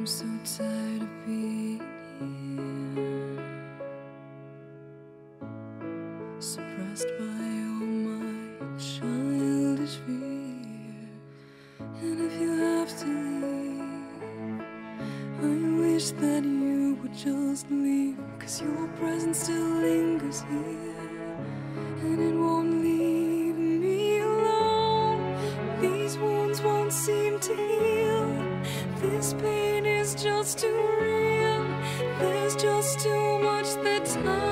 I'm so tired of being here, suppressed by all my childish fear. And if you have to leave, I wish that you would just leave, cause your presence still lingers here, and it won't leave me alone. These wounds won't seem to heal. This pain is just too real. There's just too much that time